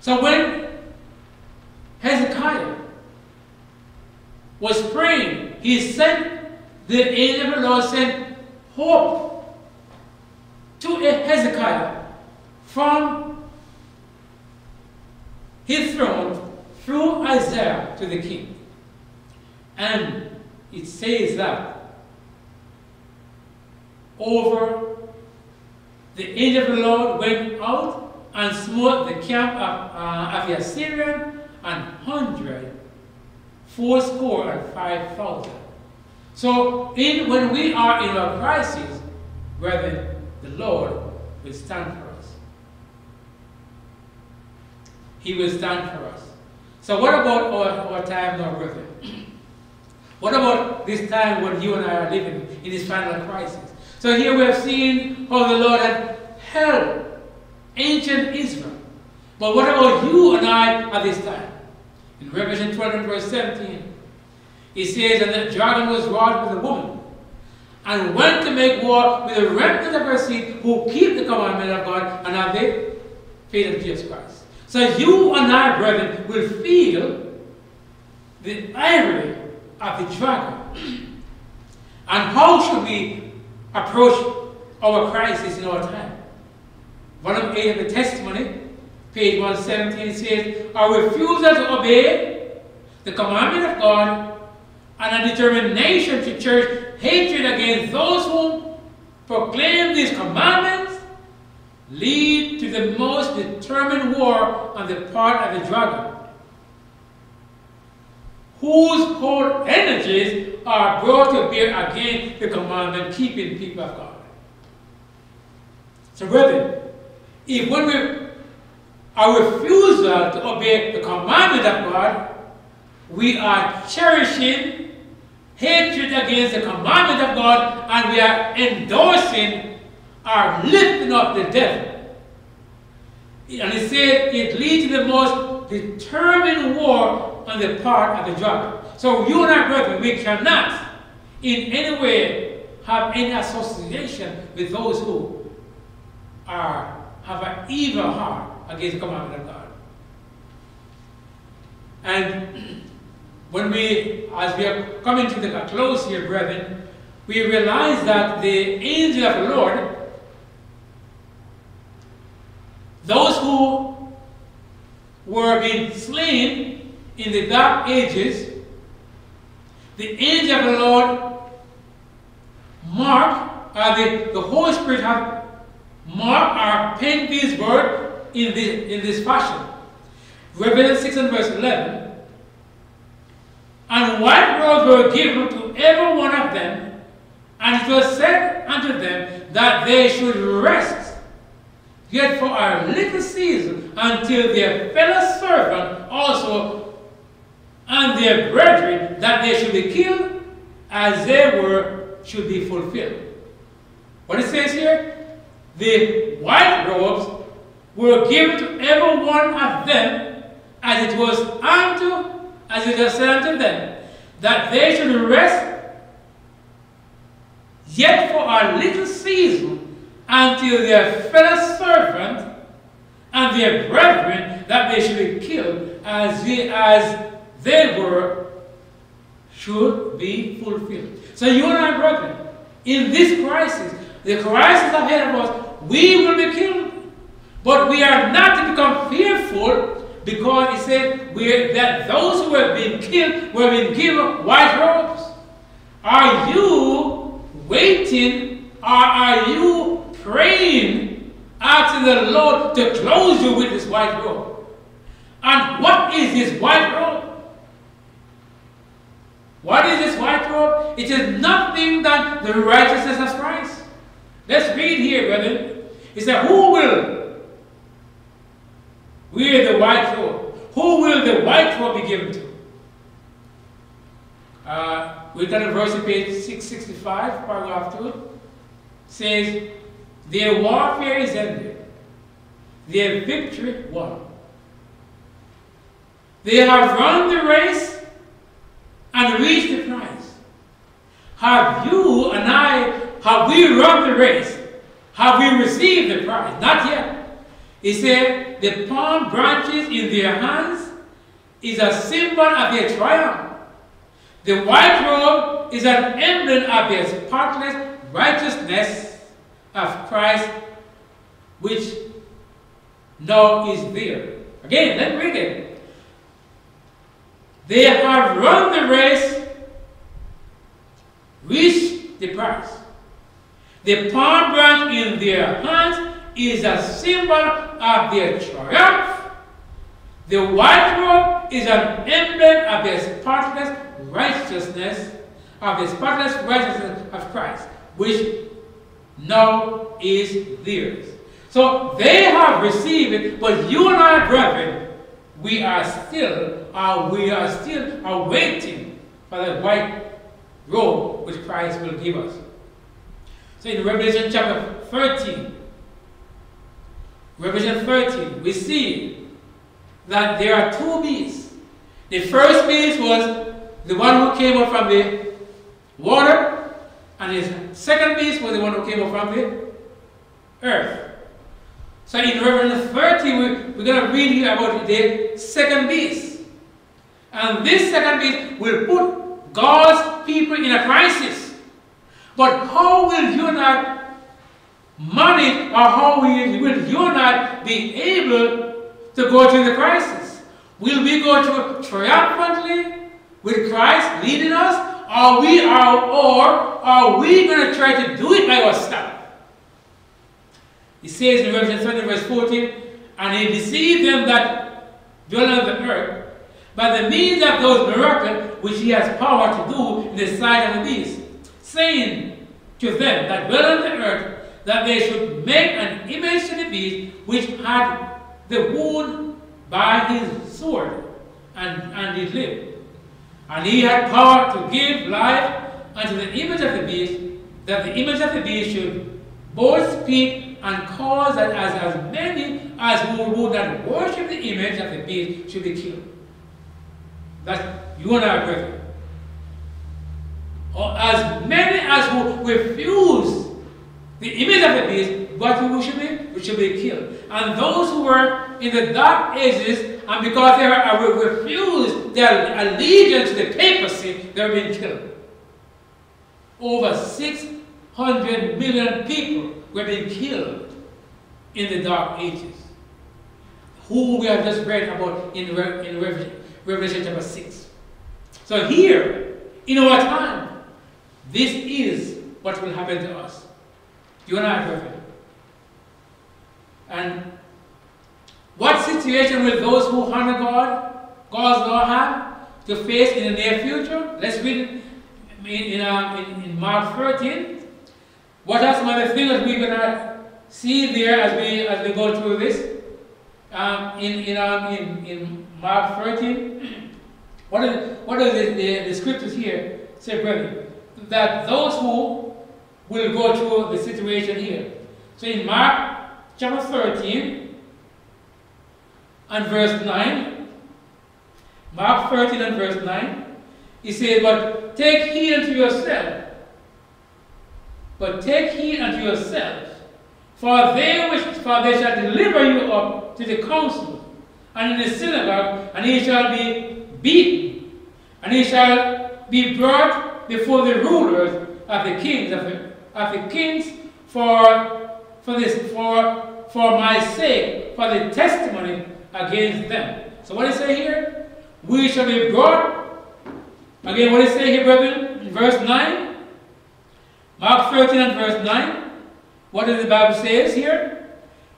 So when Hezekiah was praying, he sent the angel of the Lord sent hope to Hezekiah from his throne through Isaiah to the king. And it says that over the angel of the Lord went out and smote the camp of, uh, of the Assyrian and hundred, fourscore and five thousand. So in, when we are in a crisis, brethren, the Lord will stand for us. He will stand for us. So what about our, our time now, brethren? what about this time when you and I are living in this final crisis? So here we have seen how the Lord had helped ancient Israel. But what about you and I at this time? In Revelation 12 and verse 17, it says, And the dragon was wrought with a woman, and went to make war with the remnant of her seed who keep the commandment of God and have the faith of Jesus Christ. So you and I, brethren, will feel the irony of the dragon. And how should we approach our crisis in our time? Volume 8 of the testimony, page 117, says, Our refusal to obey the commandment of God and a determination to church hatred against those who proclaim these commandments lead to the most determined war on the part of the dragon, whose whole energies are brought to bear against the commandment keeping people of God. So, brethren, if when we our refusal to obey the commandment of God, we are cherishing hatred against the commandment of God and we are endorsing are lifting up the devil. And he said it leads to the most determined war on the part of the dragon. So you and I, brethren, we cannot in any way have any association with those who are have an evil heart against of God. And when we, as we are coming to the close here, brethren, we realize that the angel of the Lord those who were being slain in the dark ages, the angel of the Lord marked, uh, the, the Holy Spirit have marked or penned this word in this, in this fashion. Revelation 6 and verse 11. And white robes were given to every one of them, and it was said unto them that they should rest, yet for a little season, until their fellow servant also and their brethren, that they should be killed as they were, should be fulfilled. What it says here? The white robes were given to every one of them as it was unto, as it was said unto them, that they should rest yet for a little season until their fellow servant and their brethren that they should be killed as they, as they were should be fulfilled. So you and I, brethren, in this crisis, the crisis ahead of us, we will be killed. But we are not to become fearful because he said that those who have been killed were given white robes. Are you waiting or are you praying asking the Lord to close you with this white robe? And what is this white robe? What is this white robe? It is nothing than the righteousness of Christ. Let's read here, brethren. He said, Who will wear the white robe? Who will the white robe be given to? Uh, Great Controversy page 665, paragraph 2. says, Their warfare is ended, their victory won. They have run the race and reached the prize. Have you and I, have we run the race? Have we received the prize? Not yet. He said, the palm branches in their hands is a symbol of their triumph. The white robe is an emblem of their spotless righteousness of Christ, which now is there. Again, let's read it. They have run the race, reached the prize. The palm branch in their hands is a symbol of their triumph. The white robe is an emblem of their spotless righteousness, of the spotless righteousness of Christ, which now is theirs. So they have received it, but you and I, brethren, we are still, uh, we are still awaiting for the white robe which Christ will give us. So in Revelation chapter 13, Revelation 13, we see that there are two beasts. The first beast was the one who came up from the water, and the second beast was the one who came up from the earth. So in Revelation 13, we, we're going to read here about the second beast. And this second beast will put God's people in a crisis. But how will you not manage, or how will, will you not be able to go through the crisis? Will we go through triumphantly with Christ leading us? Or we are, or are we going to try to do it by ourselves? He says in Revelation 20, verse 14, And he deceived them that dwell on the earth by the means of those miracles which he has power to do in the sight of the beast, saying to them that dwell on the earth that they should make an image to the beast which had the wound by his sword and, and did live. And he had power to give life unto the image of the beast, that the image of the beast should both speak and cause that as, as many as who would not worship the image of the beast should be killed. That you and I, brethren. Or as many as who refuse the image of the beast, what we should be? We should be killed. And those who were in the dark ages, and because they have refused their allegiance to the papacy, they're being killed. Over 600 million people were being killed in the dark ages. Who we have just read about in, Re in Revelation, Revelation chapter 6. So here, in our time, this is what will happen to us. You are perfect. And what situation will those who honor God, God's law have to face in the near future? Let's read in, in, uh, in, in Mark 13. What are some of the things we're going to see there as we as we go through this? Um, in in, um, in in Mark 13, what are what are the, the, the scriptures here say, brother? That those who will go through the situation here. So in Mark chapter 13 and verse 9, Mark 13 and verse 9, he says, But take heed unto yourself, but take heed unto yourselves, for they which for they shall deliver you up to the council and in the synagogue, and he shall be beaten, and he shall be brought before the rulers of the kings of the of the kings for, for, this, for, for my sake, for the testimony against them. So what it say here? We shall be brought. Again, what it say here, brethren? Verse 9. Mark 13 and verse 9. What does the Bible says here?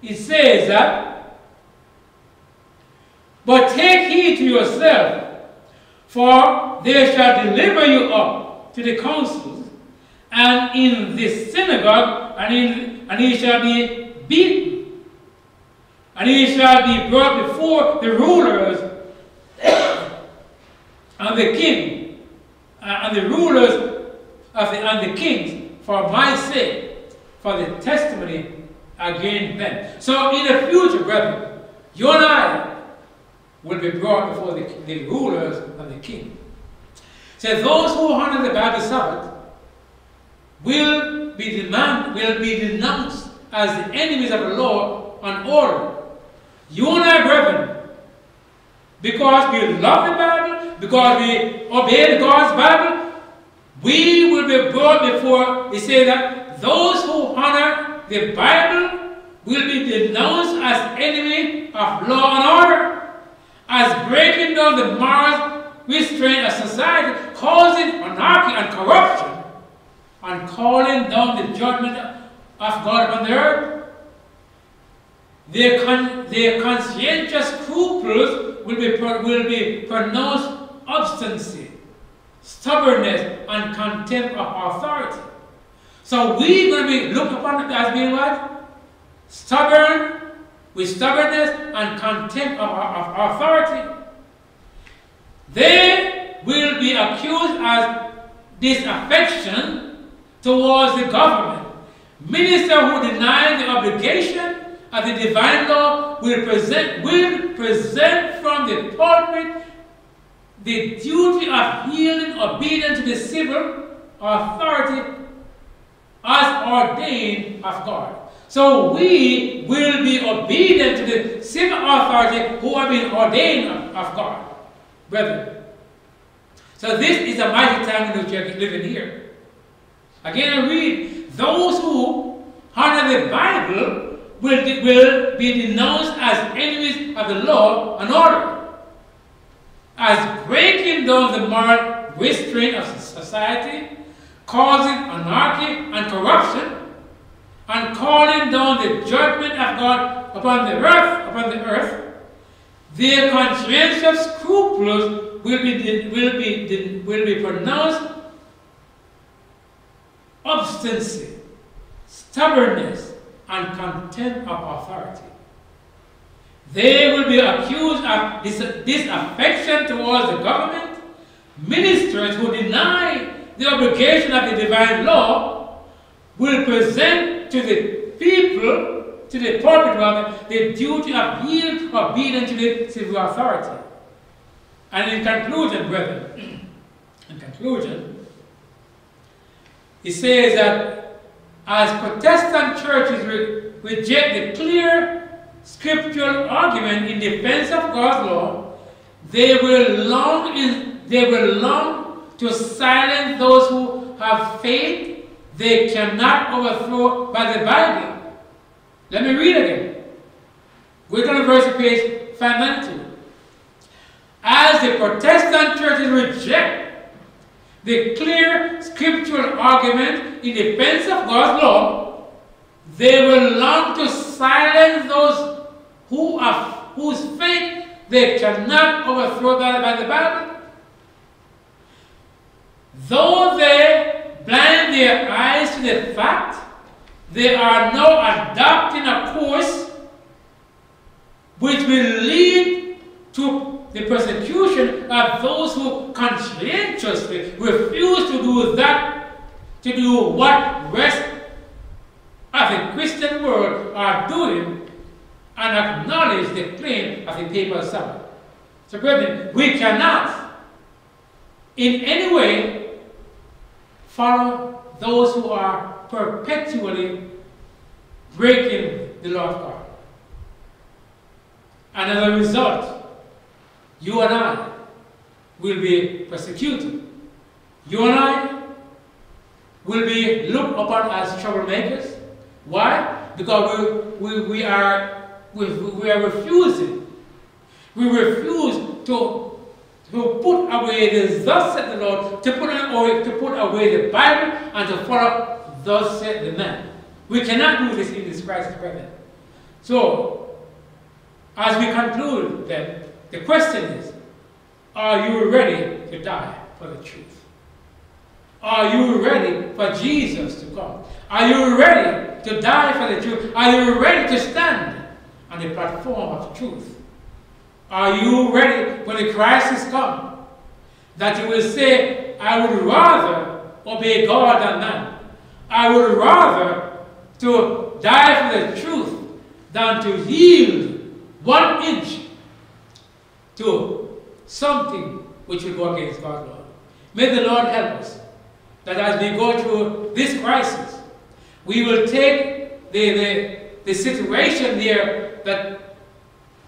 It says that, But take heed to yourself, for they shall deliver you up to the councils, and in this synagogue, and, in, and he shall be beaten, and he shall be brought before the rulers and the king, uh, and the rulers of the, and the kings, for my sake, for the testimony against them. So in the future, brethren, you and I will be brought before the, the rulers and the king. So those who honor the Bible Sabbath will be demand, will be denounced as the enemies of the law and order. You and I, brethren, because we love the Bible, because we obey God's Bible, we will be brought before, he said that those who honor the Bible will be denounced as enemy of law and order, as breaking down the moral restraint of society, causing anarchy and corruption, and calling down the judgment of God upon the earth. Their, con their conscientious scruples will be, will be pronounced obstinacy, stubbornness, and contempt of authority. So we're going to be looked upon as being what? Stubborn, with stubbornness and contempt of, of authority. They will be accused as disaffection towards the government. Minister who deny the obligation of the divine law will present, will present from the pulpit the duty of yielding obedience to the civil authority as ordained of God. So we will be obedient to the civil authority who have been ordained of, of God. Brethren. So this is a mighty time in which we are living here. Again, I read, those who honor the Bible will, will be denounced as enemies of the law and order, as breaking down the moral restraint of society, causing anarchy and corruption, and calling down the judgment of God upon the earth, upon the earth, their conscientious scruples will be, will be, will be pronounced obstinacy, stubbornness, and contempt of authority. They will be accused of dis disaffection towards the government, ministers who deny the obligation of the divine law will present to the people, to the pulpit rather, the duty of yield obedience to the civil authority. And in conclusion, brethren, in conclusion, he says that as Protestant churches re reject the clear scriptural argument in defense of God's law, they will long in, they will long to silence those who have faith they cannot overthrow by the Bible. Let me read again. We're going to verse page 592. As the Protestant churches reject the clear scriptural argument in defense of God's law, they will long to silence those who are, whose faith they cannot overthrow by, by the Bible. Though they blind their eyes to the fact, they are now adopting a course which will lead to the persecution of those who conscientiously refuse to do that, to do what rest of the Christian world are doing and acknowledge the claim of the papal Sabbath. So, brethren, we cannot in any way follow those who are perpetually breaking the law of God. And as a result, you and I will be persecuted. You and I will be looked upon as troublemakers. Why? Because we, we, we, are, we, we are refusing. We refuse to, to put away the thus said the Lord, to put, away, to put away the Bible and to follow thus said the man. We cannot do this in this crisis present. So, as we conclude then, the question is, are you ready to die for the truth? Are you ready for Jesus to come? Are you ready to die for the truth? Are you ready to stand on the platform of truth? Are you ready when the crisis comes that you will say, I would rather obey God than man? I would rather to die for the truth than to yield one inch to something which will go against God's law. May the Lord help us that as we go through this crisis, we will take the, the, the situation there that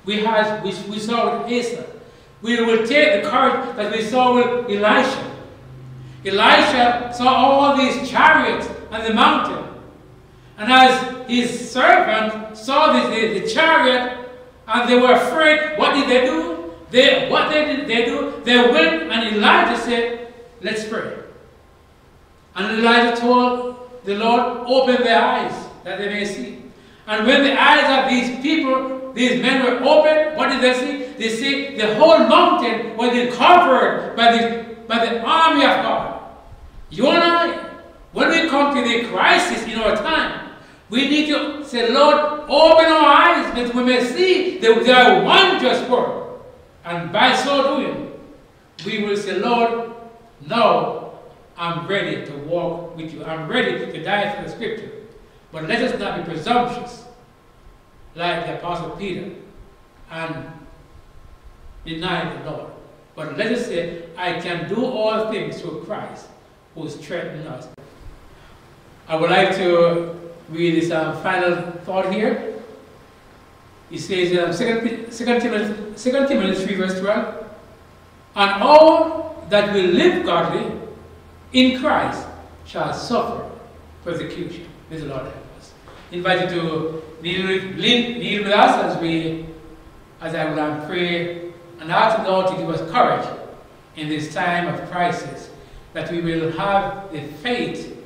we had, which we saw with Asa. We will take the courage that we saw with Elisha. Elisha saw all these chariots on the mountain. And as his servant saw the, the, the chariot and they were afraid, what did they do? They, what they did they do? They went and Elijah said, let's pray. And Elijah told the Lord, open their eyes that they may see. And when the eyes of these people, these men were opened, what did they see? They see the whole mountain was covered by the, by the army of God. You and I, when we come to the crisis in our time, we need to say, Lord, open our eyes that we may see that there are just work. And by so doing, we will say, Lord, now I'm ready to walk with you. I'm ready to die for the scripture. But let us not be presumptuous like the Apostle Peter and deny the Lord. But let us say, I can do all things through Christ who strengthens us. I would like to read this um, final thought here. He says um, 2, 2, Timothy, 2 Timothy 3 verse 12, And all that will live godly in Christ shall suffer persecution. May the Lord help us. Invite you to kneel, kneel with us as we, as I will pray and ask the Lord to give us courage in this time of crisis, that we will have the faith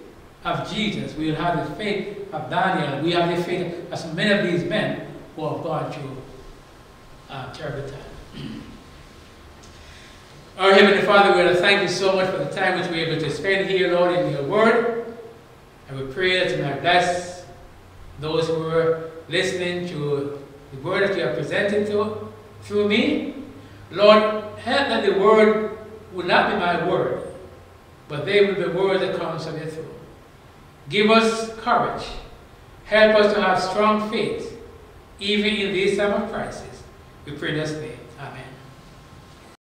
of Jesus. We will have the faith of Daniel. We have the faith of so many of these men who through uh, a terrible time. Our Heavenly Father, we want to thank you so much for the time which we're able to spend here, Lord, in your word. And we pray that you might bless those who are listening to the word that you have presented to through me. Lord, help that the word will not be my word, but they will be the word that comes from your throne. Give us courage. Help us to have strong faith, even in this time of crisis. We pray this name.